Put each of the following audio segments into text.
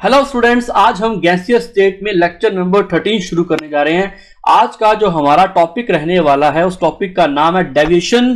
Hello students आज हम gaseous state में लेक्चर नंबर 13 शुरू करने जा रहे हैं। आज का जो हमारा टॉपिक रहने वाला है, उस टॉपिक का नाम है deviation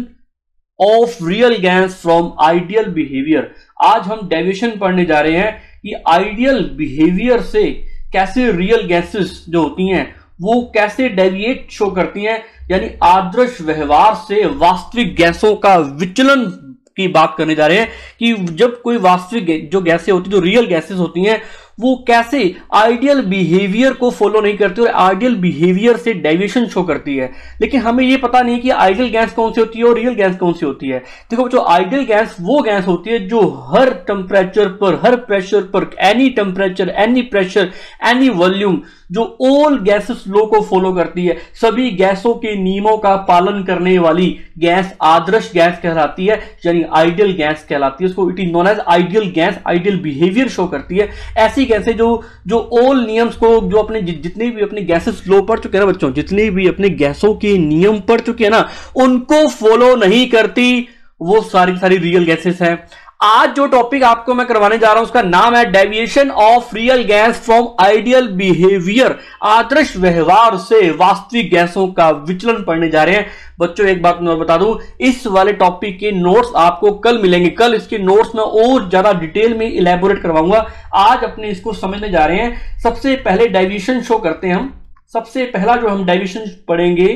of real gas from ideal behaviour आज हम डेविएशन पढ़ने जा रहे हैं कि आइडियल बिहेवियर से कैसे रियल गैसेस जो होती हैं, वो कैसे डेविएट शो करती हैं, यानी आदर्श व्यवहार से वास्तविक गैसों का विचलन की बात करने जा रहे हैं कि जब कोई वास्तविक जो गैसें होती है, जो रियल गैसेस होती हैं वो कैसे आइडियल बिहेवियर को फॉलो नहीं करती और आइडियल बिहेवियर से डेविएशन शो करती है? लेकिन हमें ये पता नहीं कि आइडियल गैस कौन सी होती है और रियल गैस कौन सी होती है। देखो जो आइडियल गैस वो गैस होती है जो हर टेम्परेचर पर, हर प्रेशर पर any temperature any pressure any volume जो ऑल गैसेस लो को फॉलो करती है। सभी गैसों के नियमों का पालन करने वाली गैस आदर्श गैस कहलाती है, यानी आइडियल गैस कहलाती है। उसको it is known as ideal gas, ideal behaviour show करती है। ऐसी गैसें जो जो ऑल नियम्स को, जो अपने जितने भी अपने गैसेस लो पड़ चुके हैं ना बच्चों, जितने भी अपने गैसों के नियम पड़ चुके हैं ना, उनको फॉलो नहीं करती, वो सारी सारी रियल गैसेस हैं। आज जो टॉपिक आपको मैं करवाने जा रहा हूँ, उसका नाम है deviation of real gas from ideal behaviour आदर्श व्यवहार से वास्तविक गैसों का विचलन पढ़ने जा रहे हैं। बच्चों, एक बात मैं बता दूँ, इस वाले टॉपिक के नोट्स आपको कल मिलेंगे। कल इसके नोट्स में और ज़्यादा डिटेल में इलेबोरेट करवाऊँगा। आज अपने इसको समझने जा रहे हैं। सबसे पहले डेविएशन शो करते हैं हम। सबसे पहला जो हम डेविएशन पढ़ेंगे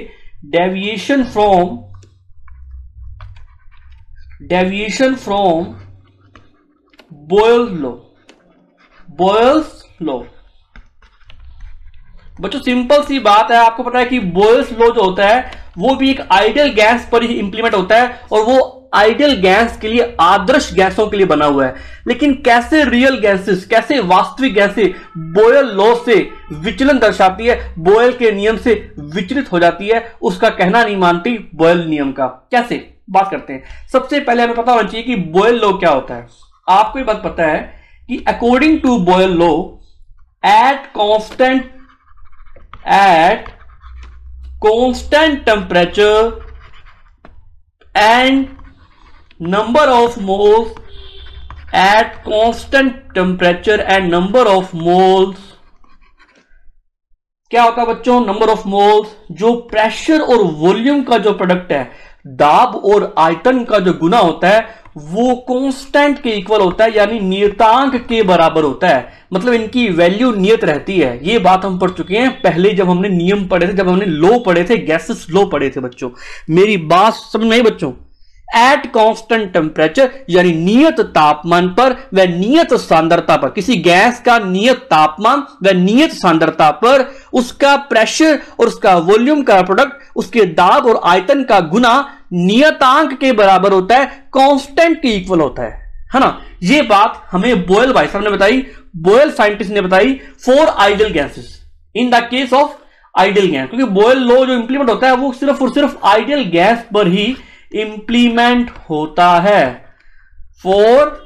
deviation from deviation from Boyle law Boyle's लो बच्चों सिंपल सी बात है, आपको पता है कि बोयल्स लो जो होता है, वो भी एक आइडियल गैस पर ही इंप्लीमेंट होता है और वो आइडियल गैस के लिए आदर्श गैसों के लिए बना हुआ है। लेकिन कैसे रियल गैसेस कैसे वास्तविक गैसें बोयल लॉ से विचलन दर्शाती है बोयल के नियम से विचलित हो जाती है, उसका कहना नहीं मानती बोयल नियम का। कैसे? बात करते हैं। सबसे पहले हमें पता होना चाहिए कि बोयल लॉ क्या होता है। आपको ये बात पता है कि according to Boyle law at constant at constant temperature and number of moles at constant temperature and number of moles क्या होता है बच्चों? नंबर ऑफ़ मोल्स जो प्रेशर और वॉल्यूम का जो प्रोडक्ट है, दाब और आयतन का जो गुना होता है वो कांस्टेंट के इक्वल होता है, यानी नियतांक के बराबर होता है। मतलब इनकी वैल्यू नियत रहती है। ये बात हम पढ़ चुके हैं पहले जब हमने नियम पढ़े थे, जब हमने लो पढ़े थे गैसेस लो पढ़े थे बच्चों। मेरी बात समझ में बच्चों? एट कांस्टेंट टेम्परेचर यानी नियत तापमान पर, व नियत सांद्रता पर, किसी गैस का नियत तापमान, व नियत सांद्रता पर, उसका प्रेशर और उसका वॉल्यूम का प्रोडक्ट उसके दाब और आयतन का गुना नियतांक के बराबर होता है कांस्टेंट के इक्वल होता है। है ना? ये बात हमें बोयल भाई साहब ने बताई, बोयल साइंटिस्ट ने बताई for ideal gases in the case of ideal gas क्योंकि बोयल लॉ जो इंप्लीमेंट होता है, वो सिर्फ़ और सिर्फ़ आइडियल गैस पर ही इंप्लीमेंट होता है। फॉर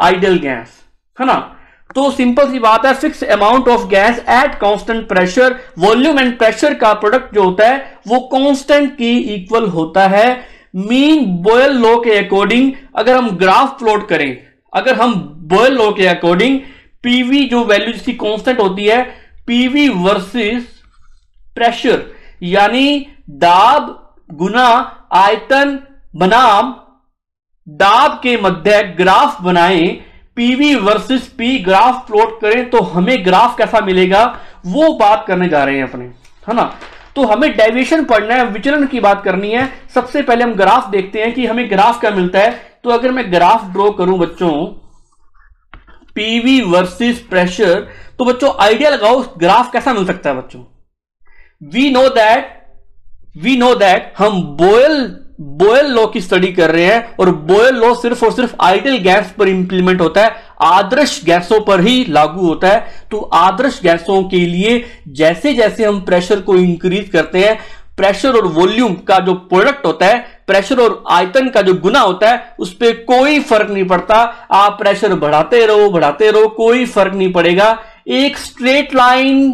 आइडियल गैस है ना? तो सिंपल सी बात है fix amount of gas at constant pressure volume and pressure का प्रोडक्ट जो होता है, वो कांस्टेंट की इक्वल होता है। मीन बोयल लॉ के अकॉर्डिंग अगर हम ग्राफ प्लॉट करें, अगर हम बोयल लॉ के अकॉर्डिंग पीवी जो वैल्यू जिसकी कांस्टेंट होती है पीवी वर्सेस प्रेशर यानी दाब गुना आयतन बनाम, दाब के मध्य ग्राफ बनाएँ PV versus P graph plot करें तो हमें ग्राफ कैसा मिलेगा? वो बात करने जा रहे हैं अपने, है ना? तो हमें डेविएशन पढ़ना है, विचलन की बात करनी है। सबसे पहले हम ग्राफ देखते हैं कि हमें ग्राफ क्या मिलता है। तो अगर मैं ग्राफ ड्रॉ करूँ बच्चों पीवी वर्सेस प्रेशर तो बच्चों आइडिया लगाओ ग्राफ कैसा मिल सकता है बच्चों? We know that we know that हम बोयल बोयल लॉ की स्टडी कर रहे हैं और बोयल लॉ सिर्फ़ और सिर्फ़ आइडियल गैस पर इंप्लीमेंट होता है, आदर्श गैसों पर ही लागू होता है। तो आदर्श गैसों के लिए जैसे जैसे हम प्रेशर को इंक्रीज करते हैं प्रेशर और वॉल्यूम का जो प्रोडक्ट होता है प्रेशर और आयतन का जो गुना होता है, उस पर कोई फ़र्क नहीं पड़ता। आप प्रेशर बढ़ाते रहो बढ़ाते रहो, कोई फ़र्क नहीं पड़ेगा। एक स्ट्रेट लाइन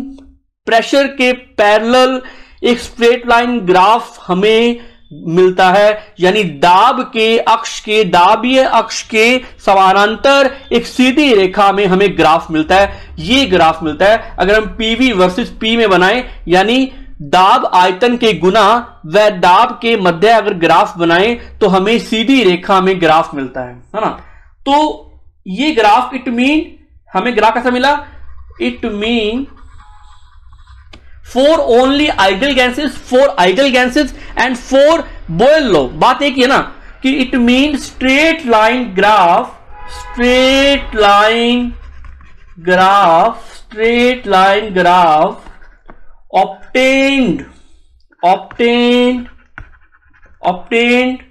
प्रेशर के पैरेलल एक स्ट्रेट लाइन ग्राफ हमें मिलता है, यानी दाब के अक्ष के, दाबीय अक्ष के समानांतर एक सीधी रेखा में हमें ग्राफ मिलता है। ये ग्राफ मिलता है, अगर हम पीवी वर्सेस पी में बनाएँ, यानी दाब आयतन के गुना व दाब के मध्य अगर ग्राफ बनाएँ तो हमें सीधी रेखा में ग्राफ मिलता है है ना? तो ये ग्राफ, इट मीन, हमें ग्राफ कैसा मिला? It mean for only ideal gases for ideal gases and for Boyle law बात एक ही है ना, कि it mean straight line graph straight line graph straight line graph obtained obtained obtained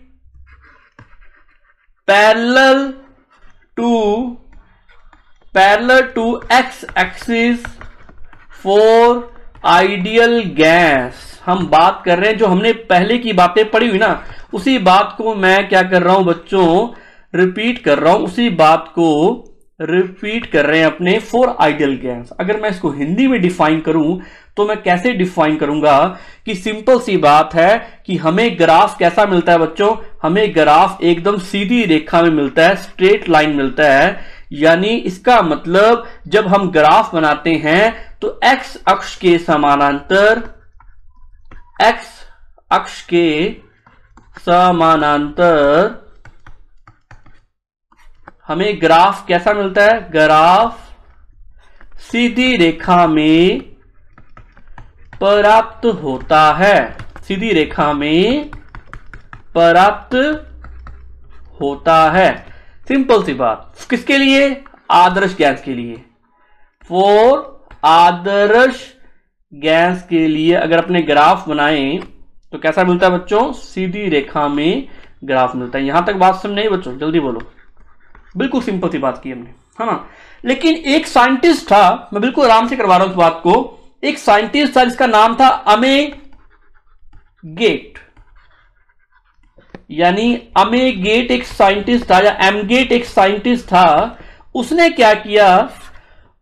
parallel to parallel to x axis for ideal gas. हम बात कर रहे हैं जो हमने पहले की बातें पढ़ी हुई ना, उसी बात को मैं क्या कर रहा हूँ बच्चों? रिपीट कर रहा हूँ, उसी बात को रिपीट कर रहे हैं अपने फोर आइडियल गैस अगर मैं इसको हिंदी में डिफाइन करूँ तो मैं कैसे डिफाइन करूँगा कि सिंपल सी बात है कि हमें ग्राफ कैसा मिलता है बच्चों? हमें ग्राफ एकदम सीधी रेखा में मिलता है स्ट्रेट लाइन मिलता है। यानी इसका मतलब जब हम ग्राफ बनाते हैं तो एक्स अक्ष के समानांतर एक्स अक्ष के समानांतर हमें ग्राफ कैसा मिलता है? ग्राफ सीधी रेखा में प्राप्त होता है। सीधी रेखा में प्राप्त होता है। सिंपल सी बात। किसके लिए? आदर्श गैस के लिए। फोर आदर्श गैस के लिए अगर अपने ग्राफ बनाएँ तो कैसा मिलता है बच्चों? सीधी रेखा में ग्राफ मिलता है। यहाँ तक बात समझ नहीं बच्चों, जल्दी बोलो। बिल्कुल सिंपल सी बात की हमने, है ना? लेकिन एक साइंटिस्ट था, मैं बिल्कुल आराम से करवा रहा हूँ इस बात को। एक साइंटिस्ट था, जिसका नाम था अमे गेट। यानी अमे गेट एक साइंटिस्ट था, या एम गेट एक साइंटिस्ट था। उसने क्या किया?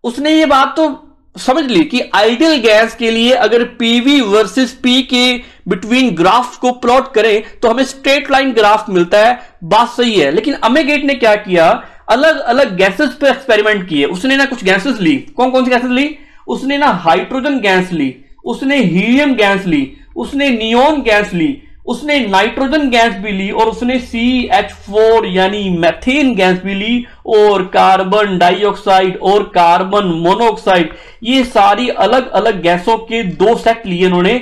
उसने ये बात तो समझ ली कि आइडियल गैस के लिए अगर पीवी वर्सेस पी के बिटवीन ग्राफ को प्लॉट करें तो हमें स्ट्रेट लाइन ग्राफ मिलता है। बात सही है। लेकिन अमेगेट ने क्या किया? अलग अलग गैसेस पे एक्सपेरिमेंट किए। उसने ना कुछ गैसेस ली। कौन कौन सी गैसेस ली? उसने ना हाइड्रोजन गैस ली। उसने हीलियम गैस ली। उसने नियोन गैस ली। उसने नाइट्रोजन गैस भी ली और उसने सी एच फोर यानी मैथेन गैस भी ली और कार्बन डाइऑक्साइड और कार्बन मोनोऑक्साइड ये सारी अलग अलग गैसों के दो सेट लिए उन्होंने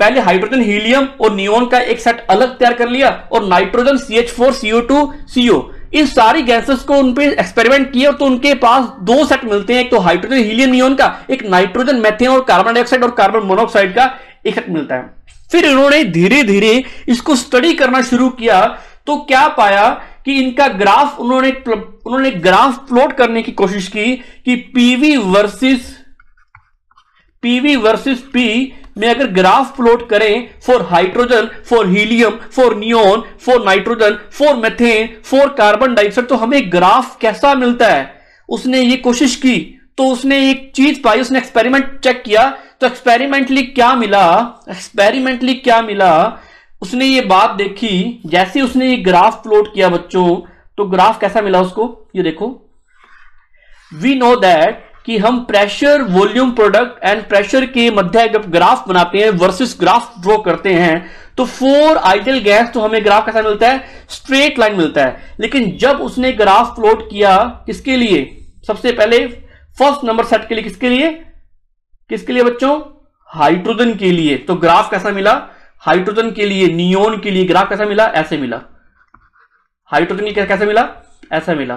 पहले हाइड्रोजन हीलियम और नियोन का एक सेट अलग तैयार कर लिया और nitrogen C H four CO two CO इन सारी गैसेस को उनपे एक्सपेरिमेंट किया तो उनके पास दो सेट मिलते हैं। एक तो हाइड्रोजन हीलियम नियोन का, एक नाइट्रोजन मैथेन और कार्बन डाइऑक्साइड और कार्बन मोनोऑक्साइड का एक सेट मिलता है। फिर इन्होंने धीरे धीरे इसको स्टडी करना शुरू किया तो क्या पाया कि इनका ग्राफ उन्होंने उन्होंने ग्राफ प्लॉट करने की कोशिश की कि PV versus PV versus P में अगर ग्राफ प्लॉट करें for hydrogen for helium for neon for nitrogen for methane for carbon dioxide तो हमें ग्राफ कैसा मिलता है? उसने ये कोशिश की तो उसने एक चीज़ पाई, उसने एक्सपेरिमेंट चेक किया तो एक्सपेरिमेंटली क्या मिला? एक्सपेरिमेंटली क्या मिला? उसने ये बात देखी, जैसे उसने ये ग्राफ प्लॉट किया बच्चों तो ग्राफ कैसा मिला उसको? ये देखो। वी नो दैट कि हम pressure volume product and pressure के मध्य जब ग्राफ बनाते हैं वर्सेस ग्राफ ड्रॉ करते हैं तो फोर आइडल गैस तो हमें ग्राफ कैसा मिलता है? स्ट्रेट लाइन मिलता है। लेकिन जब उसने ग्राफ प्लॉट किया, किसके लिए? सबसे पहले फ़र्स्ट नंबर सेट के लिए किसके लिए? किसके लिए बच्चों? हाइड्रोजन के लिए। तो ग्राफ कैसा मिला? हाइड्रोजन के लिए, नियोन के लिए ग्राफ कैसा मिला? ऐसे मिला। हाइड्रोजन के कैसे मिला? ऐसा मिला।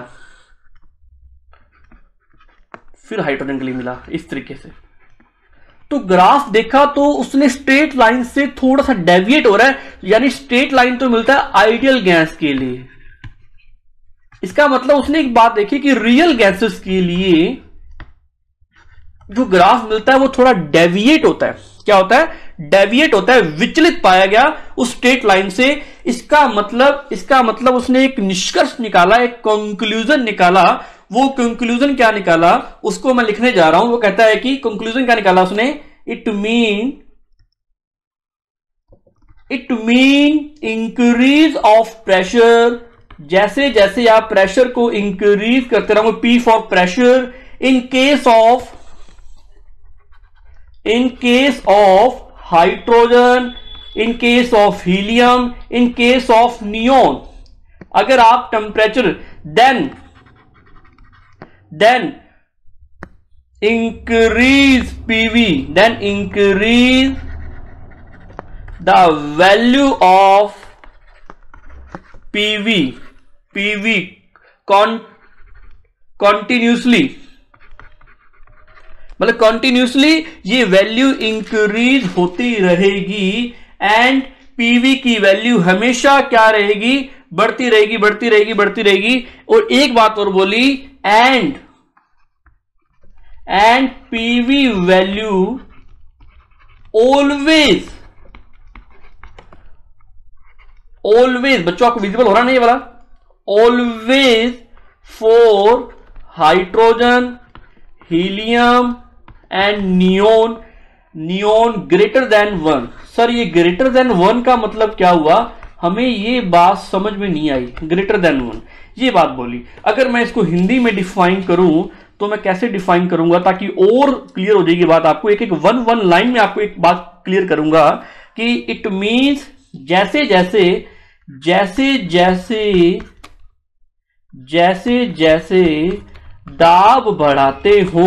फिर हाइड्रोजन के लिए मिला, इस तरीके से। तो ग्राफ देखा तो उसने स्ट्रेट लाइन से थोड़ा सा डेविएट हो रहा है। यानी स्ट्रेट लाइन तो मिलता है आइडियल गैस के लिए। इसका मतलब उसने एक बात देखी कि रियल गैसेस के लिए जो ग्राफ मिलता है वो थोड़ा डेविएट होता है। क्या होता है? डेविएट होता है, विचलित पाया गया उस स्ट्रेट लाइन से। इसका मतलब इसका मतलब उसने एक निष्कर्ष निकाला, एक कंक्लूजन निकाला। वो कंक्लूजन क्या निकाला? उसको मैं लिखने जा रहा हूँ। वो कहता है कि कंक्लूजन क्या निकाला उसने? It mean it mean increase of pressure जैसे जैसे आप प्रेशर को इंक्रीज करते रहोगे P for pressure in case of in case of hydrogen in case of helium in case of neon अगर आप temperature then then increase PV then increase the value of PV PV con continuously मतलब continuously ये value increase होती रहेगी and PV की value हमेशा क्या रहेगी? बढ़ती रहेगी बढ़ती रहेगी बढ़ती रहेगी। और एक बात और बोली and and PV value always always बच्चों, आपको विजिबल हो रहा नहीं वाला? Always for hydrogen helium and neon neon greater than one sir ये ग्रेटर देन वन का मतलब क्या हुआ? हमें ये बात समझ में नहीं आई। ग्रेटर देन वन ये बात बोली। अगर मैं इसको हिंदी में डिफाइन करूँ तो मैं कैसे डिफाइन करूँगा? ताकि और क्लियर हो जाएगी बात आपको। एक एक वन वन लाइन में आपको एक बात क्लियर करूँगा कि इट मींस जैसे जैसे जैसे जैसे जैसे जैसे दाब बढ़ाते हो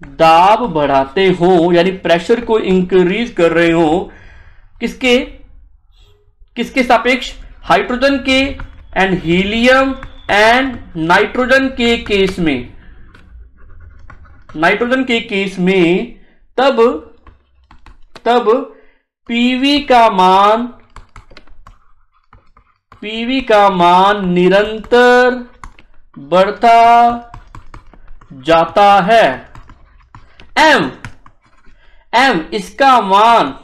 दाब बढ़ाते हो, यानी प्रेशर को इंक्रीज कर रहे हो, किसके किसके सापेक्ष? हाइड्रोजन के एंड हीलियम एंड नाइट्रोजन के केस में। नाइट्रोजन के केस में तब तब पीवी का मान पीवी का मान निरंतर बढ़ता जाता है। एम एम इसका मान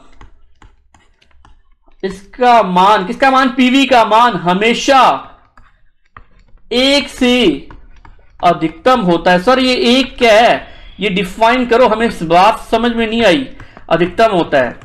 इसका मान, किसका मान? पीवी का मान हमेशा एक से अधिकतम होता है। सर ये एक क्या है? ये डिफाइन करो, हमें इस बात समझ में नहीं आई। अधिकतम होता है।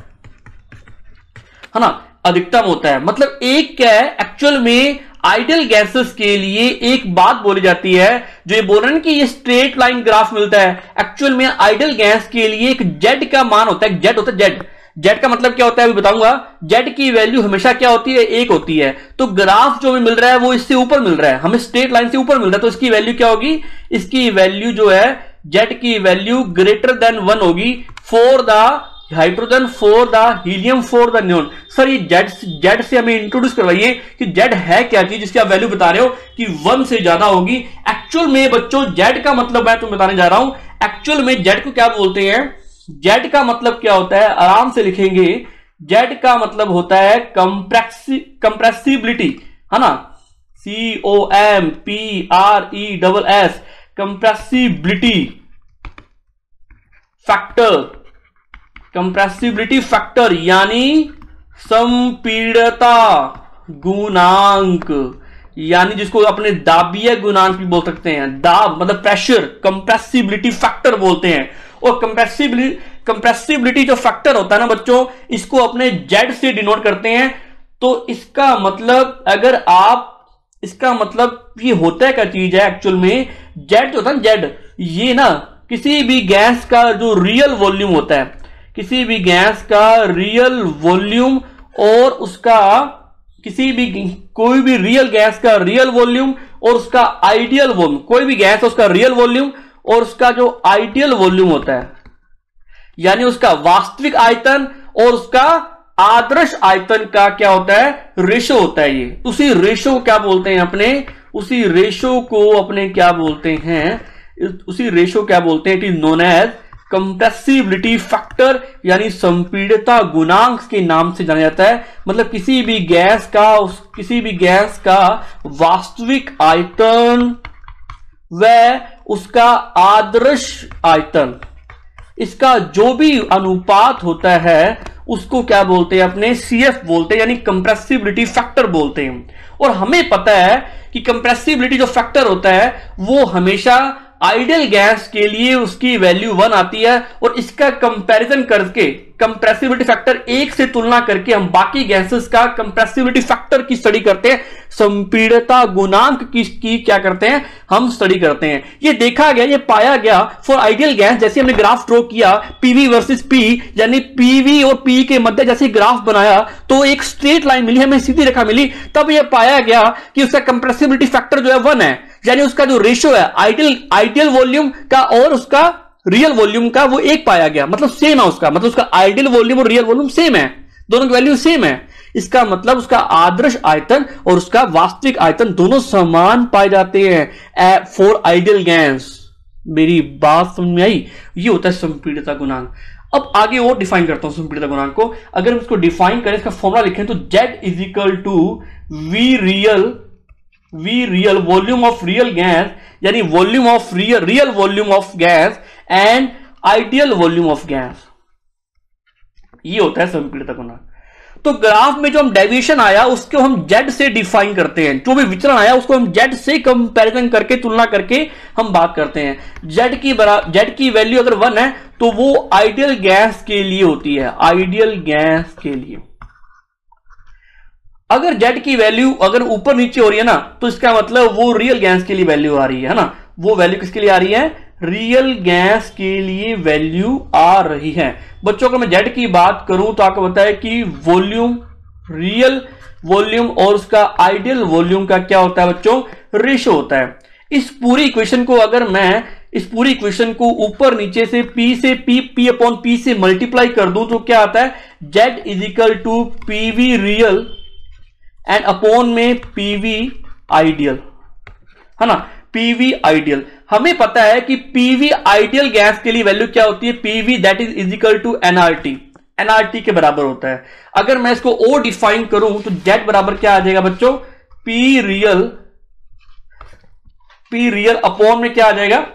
है ना? अधिकतम होता है। मतलब एक क्या है? एक्चुअल में आइडियल गैसेस के लिए एक बात बोली जाती है, जो ये बोल रहे हैं कि ये स्ट्रेट लाइन ग्राफ मिलता है। एक्चुअल में आइडियल गैस के लिए एक जेड का मान होता है जेड होता है जेड जेड का मतलब क्या होता है, अभी बताऊँगा। जेड की वैल्यू हमेशा क्या होती है? एक होती है। तो ग्राफ जो हमें मिल रहा है, वो इससे ऊपर मिल रहा है। हमें स्ट्रेट लाइन से ऊपर मिल रहा है तो इसकी वैल्यू क्या होगी? इसकी वैल्यू जो है जेड की वैल्यू ग्रेटर देन वन होगी। For the hydrogen for the helium for the neon sir ये जेड जेड से हमें इंट्रोड्यूस करवाइए कि जेड है क्या चीज़, जिसकी आप वैल्यू बता रहे हो कि वन से ज़्यादा होगी। एक्चुअल में बच्चों जेड का मतलब मैं तुम्हें बताने जा रहा हूँ। एक्चुअल में जेड को क्या बोलते हैं? जेड का मतलब क्या होता है? आराम से लिखेंगे। जेड का मतलब होता है कंप्रेसिबिलिटी है ना? C O M P R E double S compressibility factor compressibility factor यानी संपीड़ता गुणांक, यानी जिसको अपने दाबीय गुणांक भी बोल सकते हैं। दाब मतलब प्रेशर कंप्रेसिबिलिटी फैक्टर बोलते हैं। और कंप्रेसिबिलिटी कंप्रेसिबिलिटी जो फैक्टर होता है ना बच्चों, इसको अपने जेड से डिनोट करते हैं। तो इसका मतलब अगर आप, इसका मतलब ये होता है क्या चीज़ है एक्चुअल में? जेड जो होता है ना जेड ये ना किसी भी गैस का जो रियल वॉल्यूम होता है किसी भी गैस का रियल वॉल्यूम और उसका किसी भी कोई भी रियल गैस का रियल वॉल्यूम और उसका आइडियल वॉल्यूम कोई भी गैस उसका रियल वॉल्यूम और उसका जो आइडियल वॉल्यूम होता है, यानी उसका वास्तविक आयतन और उसका आदर्श आयतन का क्या होता है? रेशो होता है ये। उसी रेशो क्या बोलते हैं अपने? उसी रेशो को अपने क्या बोलते हैं? उसी रेशो क्या बोलते हैं? It is known as compressibility factor, यानी संपीड़ता गुणांक के नाम से जाना जाता है। मतलब किसी भी गैस का, उस, किसी भी गैस का वास्तविक आयतन व उसका आदर्श आयतन। इसका जो भी अनुपात होता है, उसको क्या बोलते हैं अपने? सीएफ बोलते हैं, यानी कंप्रेसिबिलिटी फैक्टर बोलते हैं। और हमें पता है कि कंप्रेसिबिलिटी जो फैक्टर होता है, वो हमेशा आइडियल गैस के लिए उसकी वैल्यू वन आती है और इसका कंपैरिजन करके कंप्रेसिबिलिटी फैक्टर एक से तुलना करके हम बाकी गैसेस का कंप्रेसिबिलिटी फैक्टर की स्टडी करते हैं। संपीड़ता गुणांक की, की क्या करते हैं? हम स्टडी करते हैं। ये देखा गया ये पाया गया फॉर आइडियल गैस जैसे हमने ग्राफ ड्रॉ किया पीवी वर्सेस पी यानी पीवी और पी के मध्य जैसे ग्राफ बनाया तो एक स्ट्रेट लाइन मिली हमें सीधी रेखा मिली तब यह पाया गया कि उसका कंप्रेसिबिलिटी फैक्टर जो है वन है। यानी उसका जो रेशियो है आइडियल आइडियल वॉल्यूम का और उसका रियल वॉल्यूम का वो एक पाया गया। मतलब सेम है उसका। मतलब उसका आइडियल वॉल्यूम और रियल वॉल्यूम सेम है। दोनों की वैल्यू सेम है। इसका मतलब उसका आदर्श आयतन और उसका वास्तविक आयतन दोनों समान पाए जाते हैं। फॉर आइडियल गैस मेरी बात समझ में आई? ये होता है संपीड़िता गुणांक। अब आगे और डिफाइन करता हूँ संपीड़िता गुणांक को। अगर हम इसको डिफाइन करें, इसका फॉर्मुला लिखें तो Z is equal to V real V real volume of real gas यानी volume of real real volume of gas and ideal volume of gas ये होता है संपीड़ित गुणांक तो ग्राफ में जो हम डेविएशन आया, उसको हम जेड से डिफाइन करते हैं। जो भी विचरण आया, उसको हम जेड से कंपैरिजन करके, तुलना करके हम बात करते हैं। जेड की जेड की वैल्यू अगर वन है तो वो आइडियल गैस के लिए होती है। आइडियल गैस के लिए। अगर जेड की वैल्यू अगर ऊपर नीचे हो रही है ना तो इसका मतलब वो रियल गैस के लिए वैल्यू आ रही है ना? वो वैल्यू किसके लिए आ रही है? रियल गैस के लिए वैल्यू आ रही है। बच्चों को मैं जेड की बात करूँ तो आपको बताया कि वॉल्यूम रियल वॉल्यूम और उसका आइडियल वॉल्यूम का क्या होता है बच्चों? रेशो होता है। इस पूरी इक्वेशन को अगर मैं, इस पूरी इक्वेशन को ऊपर नीचे से P से P P अपॉन P से मल्टीप्लाई कर दूँ तो क्या आता है? Z is equal to PV real and upon में पीवी आइडियल है ना? पीवी आइडियल हमें पता है कि पीवी आइडियल गैस के लिए वैल्यू क्या होती है? PV that is equal to NRT NRT के बराबर होता है। अगर मैं इसको ओ डिफाइन करूँ तो जेड बराबर क्या आ जाएगा बच्चों? P real P real upon में क्या आ जाएगा?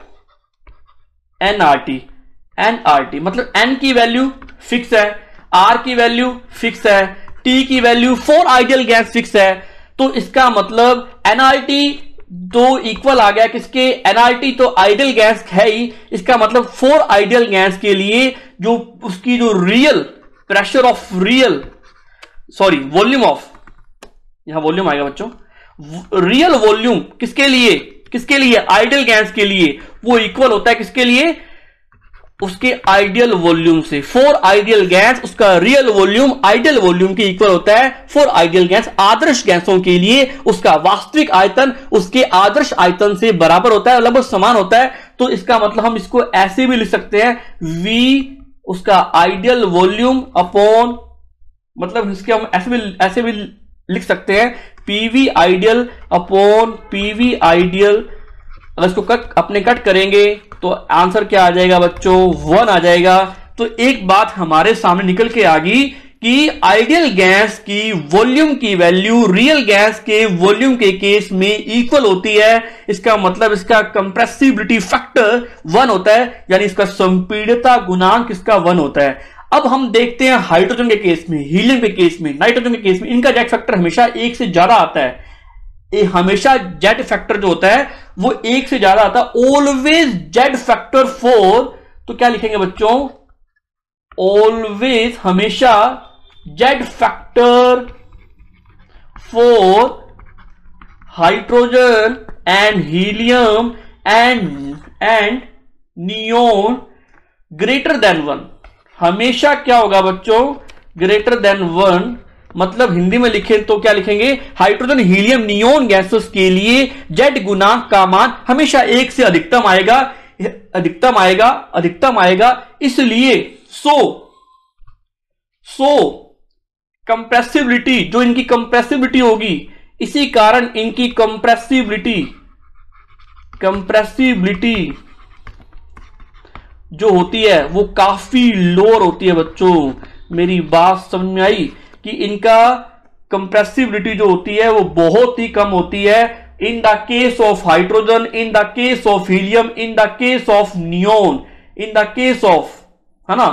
एनआरटी एनआरटी मतलब एन की वैल्यू फिक्स है आर की वैल्यू फिक्स है टी की value for ideal gas fix है तो इसका मतलब एनआरटी दो इक्वल आ गया किसके? एनआरटी तो आइडियल गैस है ही। इसका मतलब फोर आइडियल गैस के लिए जो उसकी जो real pressure of real sorry volume of यहाँ वॉल्यूम आएगा बच्चों। रियल वॉल्यूम किसके लिए? किसके लिए? आइडियल गैस के लिए। वो इक्वल होता है किसके लिए? उसके आइडियल वॉल्यूम से। फोर आइडियल गैस उसका रियल वॉल्यूम आइडियल वॉल्यूम के इक्वल होता है। फोर आइडियल गैस आदर्श गैसों के लिए उसका वास्तविक आयतन, उसके आदर्श आयतन से बराबर होता है, लगभग समान होता है। तो इसका मतलब हम इसको ऐसे भी लिख सकते हैं। वी उसका आइडियल वॉल्यूम अपॉन मतलब इसके हम ऐसे भी ऐसे भी लिख सकते हैं। PV ideal upon PV ideal अगर इसको कट अपने कट करेंगे। तो आंसर क्या आ जाएगा बच्चों? वन आ जाएगा। तो एक बात हमारे सामने निकल के आ गई कि आइडियल गैस की वॉल्यूम की वैल्यू रियल गैस के वॉल्यूम के केस में इक्वल होती है। इसका मतलब इसका कंप्रेसिबिलिटी फैक्टर वन होता है, यानी इसका संपीड़ता गुणांक इसका वन होता है। अब हम देखते हैं हाइड्रोजन के केस में हीलियम के केस में नाइट्रोजन के केस में, इनका जैक फैक्टर हमेशा एक से ज़्यादा आता है। हमेशा जेड फैक्टर जो होता है, वो एक से ज़्यादा आता है। ऑलवेज जेड फैक्टर फोर तो क्या लिखेंगे बच्चों? ऑलवेज हमेशा Z factor for hydrogen and helium and and neon greater than one हमेशा क्या होगा बच्चों? ग्रेटर देन वन मतलब हिंदी में लिखे तो क्या लिखेंगे? हाइड्रोजन, हीलियम, नियोन गैसेस के लिए जेड गुणांक का मान हमेशा एक से अधिकतम आएगा अधिकतम आएगा अधिकतम आएगा, इसलिए सो सो कंप्रेसिबिलिटी जो इनकी कंप्रेसिबिलिटी होगी, इसी कारण इनकी कंप्रेसिबिलिटी कंप्रेसिबिलिटी जो होती है, वो काफ़ी लोअर होती है बच्चों। मेरी बात समझ में आई? कि इनका कंप्रेसिबिलिटी जो होती है, वो बहुत ही कम होती है। In the case of hydrogen in the case of helium in the case of neon in the case of है ना?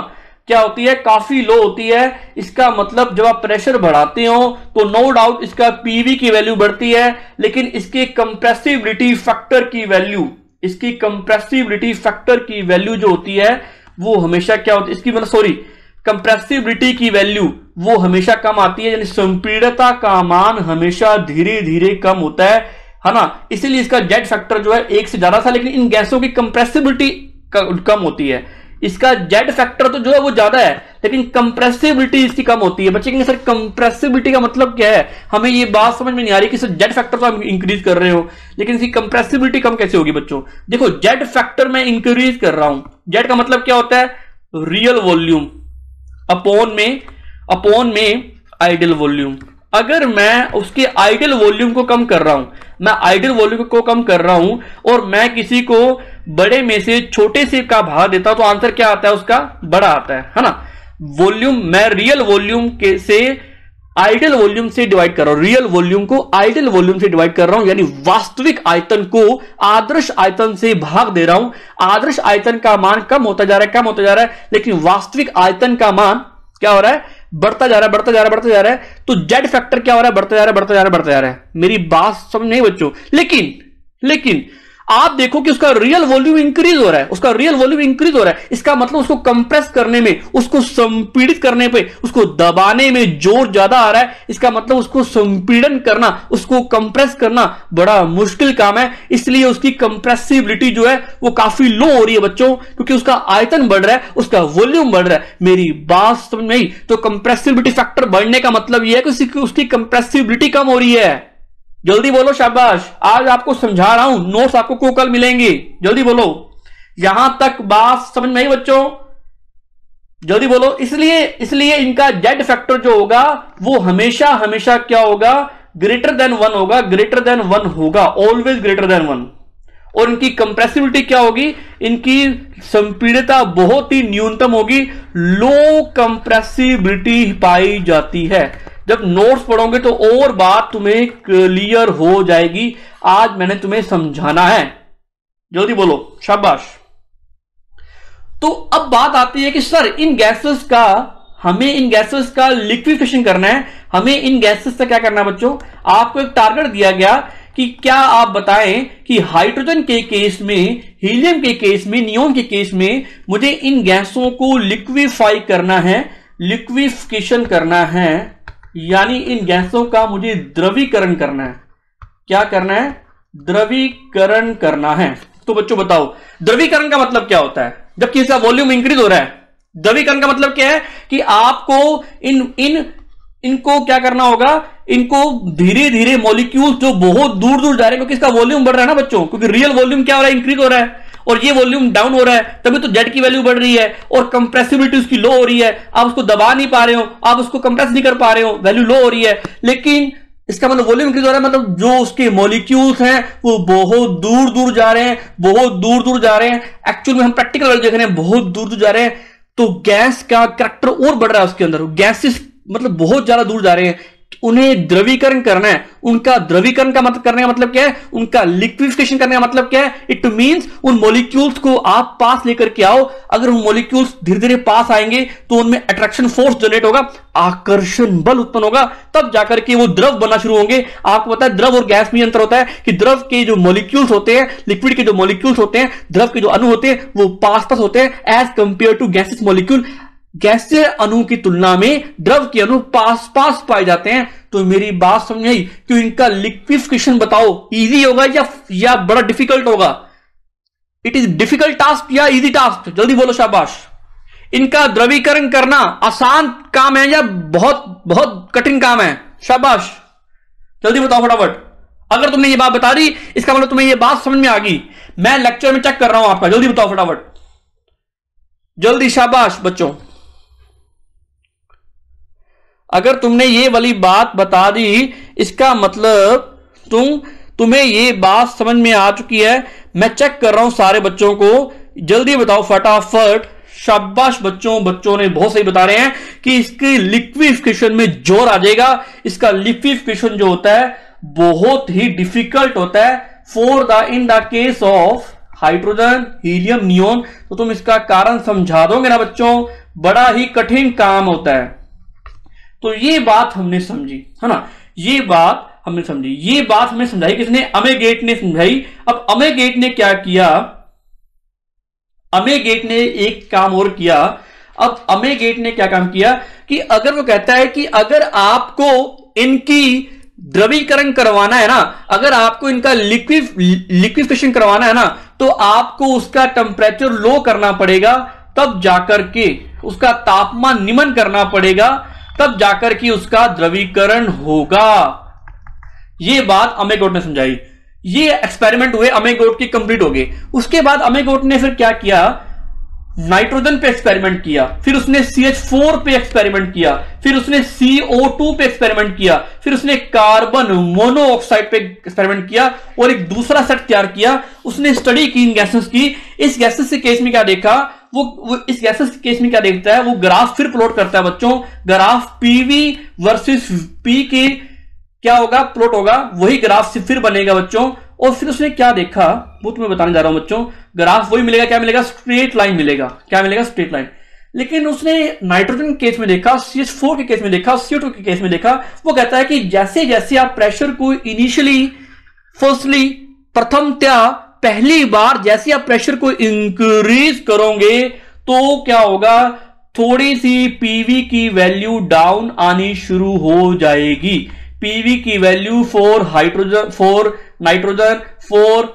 क्या होती है? काफ़ी लो होती है। इसका मतलब जब आप प्रेशर बढ़ाते हो तो नो डाउट इसका पीवी की वैल्यू बढ़ती है, लेकिन इसके कंप्रेसिबिलिटी फैक्टर की वैल्यू इसकी कंप्रेसिबिलिटी फैक्टर की वैल्यू जो होती है, वो हमेशा क्या होती है? इसकी मतलब सॉरी कंप्रेसिबिलिटी की वैल्यू वो हमेशा कम आती है, यानी संपीड़ता का मान हमेशा धीरे धीरे कम होता है। है ना? इसीलिए इसका जेड फैक्टर जो है एक से ज़्यादा था, लेकिन इन गैसों की कंप्रेसिबिलिटी कम होती है। इसका जेड फैक्टर तो जो है वो ज़्यादा है, लेकिन कंप्रेसिबिलिटी इसकी कम होती है। बच्चे कहेंगे, सर कंप्रेसिबिलिटी का मतलब क्या है? हमें ये बात समझ में नहीं आ रही कि सर जेड फैक्टर तो आप इंक्रीज कर रहे हो, लेकिन इसकी कंप्रेसिबिलिटी कम कैसे होगी बच्चों? देखो जेड फैक्टर मैं इंक्रीज कर रहा हूँ। जेड का मतलब क्या होता है? रियल वॉल्यूम अपोन में अपोन में आइडियल वॉल्यूम। अगर मैं उसके आइडियल वॉल्यूम को कम कर रहा हूँ, मैं आइडियल वॉल्यूम को कम कर रहा हूँ और मैं किसी को बड़े में से छोटे से का भाग देता हूँ तो आंसर क्या आता है उसका? बड़ा आता है है ना? वॉल्यूम, मैं रियल वॉल्यूम के से आइडियल वॉल्यूम से डिवाइड कर रहा हूँ, रियल वॉल्यूम को आइडियल वॉल्यूम से डिवाइड कर रहा हूँ, यानी वास्तविक आयतन को आदर्श आयतन से भाग दे रहा हूँ। आदर्श आयतन का मान कम होता जा रहा है, कम होता जा रहा है, लेकिन वास्तविक आयतन का मान क्या हो रहा है? बढ़ता जा रहा है, बढ़ता जा रहा है, बढ़ता जा रहा है। तो जेड फैक्टर क्या हो रहा है? बढ़ता जा रहा है, बढ़ता जा रहा है, बढ़ता जा रहा है। मेरी बात समझ नहीं बच्चों। लेकिन लेकिन आप देखो कि उसका रियल वॉल्यूम इंक्रीज हो रहा है, उसका रियल वॉल्यूम इंक्रीज हो रहा है। इसका मतलब उसको कंप्रेस करने में, उसको संपीड़ित करने पे, उसको दबाने में ज़ोर ज़्यादा आ रहा है। इसका मतलब उसको संपीड़न करना, उसको कंप्रेस करना बड़ा मुश्किल काम है। इसलिए उसकी कंप्रेसिबिलिटी जो है, वो काफ़ी लो हो रही है बच्चों, क्योंकि उसका आयतन बढ़ रहा है, उसका वॉल्यूम बढ़ रहा है। मेरी बात समझ में तो कंप्रेसिबिलिटी फैक्टर बढ़ने का मतलब यह है कि उसकी कंप्रेसिबिलिटी कम हो रही है। जल्दी बोलो, शाबाश। आज आपको समझा रहा हूँ नोट्स आपको कल मिलेंगे? जल्दी बोलो। यहाँ तक बात समझ में आई बच्चों? जल्दी बोलो। इसलिए इसलिए इनका जेड फैक्टर जो होगा, वो हमेशा हमेशा क्या होगा? ग्रेटर देन वन होगा ग्रेटर देन वन होगा ऑलवेज ग्रेटर देन वन और इनकी कंप्रेसिबिलिटी क्या होगी? इनकी संपीड़ता बहुत ही न्यूनतम होगी। लो कंप्रेसिबिलिटी पाई जाती है। जब नोट्स पढ़ोगे तो और बात तुम्हें क्लियर हो जाएगी। आज मैंने तुम्हें समझाना है। जल्दी बोलो, शाबाश। तो अब बात आती है कि, सर, इन गैसेस का, हमें इन गैसेस का लिक्विफिकेशन करना है। हमें इन गैसेस से क्या करना है बच्चों? आपको एक टारगेट दिया गया कि क्या आप बताएँ कि हाइड्रोजन के केस में हीलियम के केस में नियोन के केस में मुझे इन गैसों को लिक्विफाई करना है। लिक्विफिकेशन करना है। यानी इन गैसों का मुझे द्रवीकरण करना है। क्या करना है? द्रवीकरण करना है। तो बच्चों बताओ, द्रवीकरण का मतलब क्या होता है? जब किसी का वॉल्यूम इंक्रीज हो रहा है। द्रवीकरण का मतलब क्या है? कि आपको इन इन, इनको क्या करना होगा? इनको धीरे धीरे मॉलिक्यूल्स जो बहुत दूर दूर जा रहे हैं, क्योंकि इसका वॉल्यूम बढ़ रहा है ना बच्चों, क्योंकि रियल वॉल्यूम क्या हो रहा है? इंक्रीज हो रहा है। और ये वॉल्यूम डाउन हो रहा है, तभी तो जेड की वैल्यू बढ़ रही है और कंप्रेसिबिलिटी उसकी लो हो रही है। आप उसको दबा नहीं पा रहे हो, आप उसको कंप्रेस नहीं कर पा रहे हो वैल्यू लो हो रही है। लेकिन इसका मतलब वॉल्यूम इंक्रीज हो रहा है? मतलब जो उसके मॉलिक्यूल्स हैं, वो बहुत दूर दूर जा रहे हैं, बहुत दूर दूर जा रहे हैं। एक्चुअल में हम प्रैक्टिकल वैल्यू देख रहे हैं, बहुत दूर दूर जा रहे हैं। तो गैस का करेक्टर और बढ़ रहा है उसके अंदर। गैसेस मतलब बहुत ज़्यादा दूर जा रहे हैं। उन्हें द्रवीकरण करना है। उनका द्रवीकरण का मतलब करने का मतलब क्या है? उनका लिक्विफिकेशन करने का मतलब क्या है? इट मींस उन मॉलिक्यूल्स को आप पास लेकर के आओ। अगर उन मॉलिक्यूल्स धीरे धीरे पास आएँगे तो उनमें अट्रैक्शन फोर्स जनरेट होगा, आकर्षण बल उत्पन्न होगा, तब जाकर के वो द्रव बनना शुरू होंगे। आपको पता है, द्रव और गैस में अंतर होता है कि द्रव के जो मॉलिक्यूल्स होते हैं लिक्विड के जो मॉलिक्यूल्स होते हैं, द्रव के जो अणु होते हैं, वो पास पास होते हैं as compare to gases molecule गैसीय अणु की तुलना में द्रव के अणु पास पास पाए जाते हैं। तो मेरी बात समझ आई? कि इनका लिक्विफिकेशन बताओ। इजी होगा या या बड़ा डिफ़िकल्ट होगा? इट इज़ डिफ़िकल्ट टास्क या इजी टास्क जल्दी बोलो शाबाश। इनका द्रवीकरण करना आसान काम है या बहुत बहुत कठिन काम है? शाबाश। जल्दी बताओ फटाफट। अगर तुमने ये बात बता दी, इसका मतलब तुम्हें ये बात समझ में आ गई। मैं लेक्चर में चेक कर रहा हूँ आपका। जल्दी बताओ फटाफट। जल्दी शाबाश, बच्चों। अगर तुमने ये वाली बात बता दी, इसका मतलब तुम, तुम्हें ये बात समझ में आ चुकी है। मैं चेक कर रहा हूँ सारे बच्चों को। जल्दी बताओ, फटाफट। शाबाश बच्चों बच्चों ने बहुत सही बता रहे हैं कि इसके लिक्विफिकेशन में ज़ोर आ जाएगा। इसका लिक्विफिकेशन जो होता है, बहुत ही डिफ़िकल्ट होता है। For the in the case of hydrogen helium neon तो तुम इसका कारण समझा दोगे ना बच्चों? बड़ा ही कठिन काम होता है। तो ये बात हमने समझी, है ना? ये बात हमने समझी। ये बात हमने समझाई किसने? अमे गेट ने समझाई। अब अमे गेट ने क्या किया? अमे गेट ने एक काम और किया। अब अमे गेट ने क्या काम किया? कि अगर वो कहता है कि अगर आपको इनकी द्रवीकरण करवाना है ना, अगर आपको इनका लिक्विड लिक्विफिकेशन करवाना है ना तो आपको उसका टेम्परेचर लो करना पड़ेगा, तब जाकर के उसका तापमान निमन करना पड़ेगा तब जाकर के उसका द्रवीकरण होगा। यह बात अमेगोट ने समझाई। ये एक्सपेरिमेंट हुए, अमेगोट की कंप्लीट हो गए उसके बाद अमेगोट ने फिर क्या किया? नाइट्रोजन पे एक्सपेरिमेंट किया। फिर उसने सी एच फोर पे एक्सपेरिमेंट किया। फिर उसने सीओ टू पे एक्सपेरिमेंट किया। फिर उसने कार्बन मोनोऑक्साइड पे एक्सपेरिमेंट किया और एक दूसरा सेट तैयार किया। उसने स्टडी की इन गैसेस की। इस गैसेस के केस में क्या देखा? वो, वो इस गैसेस के केस में क्या देखता है? वो ग्राफ फिर प्लॉट करता है बच्चों। ग्राफ पीवी वर्सेस पी की क्या होगा? प्लॉट होगा। वही ग्राफ से फिर बनेगा बच्चों। और फिर उसने क्या देखा? वो तुम्हें बताने जा रहा हूँ बच्चों। ग्राफ वही मिलेगा क्या मिलेगा? स्ट्रेट लाइन मिलेगा। क्या मिलेगा? स्ट्रेट लाइन लेकिन उसने नाइट्रोजन केस में देखा सी के केस में देखा सी के केस में देखा। वो कहता है कि जैसे जैसे आप प्रेशर को इनिशियली फर्स्टली प्रथमतया पहली बार जैसे आप प्रेशर को इंक्रीज करोगे तो क्या होगा? थोड़ी सी पीवी की वैल्यू डाउन आनी शुरू हो जाएगी। पीवी की value for hydrogen for nitrogen for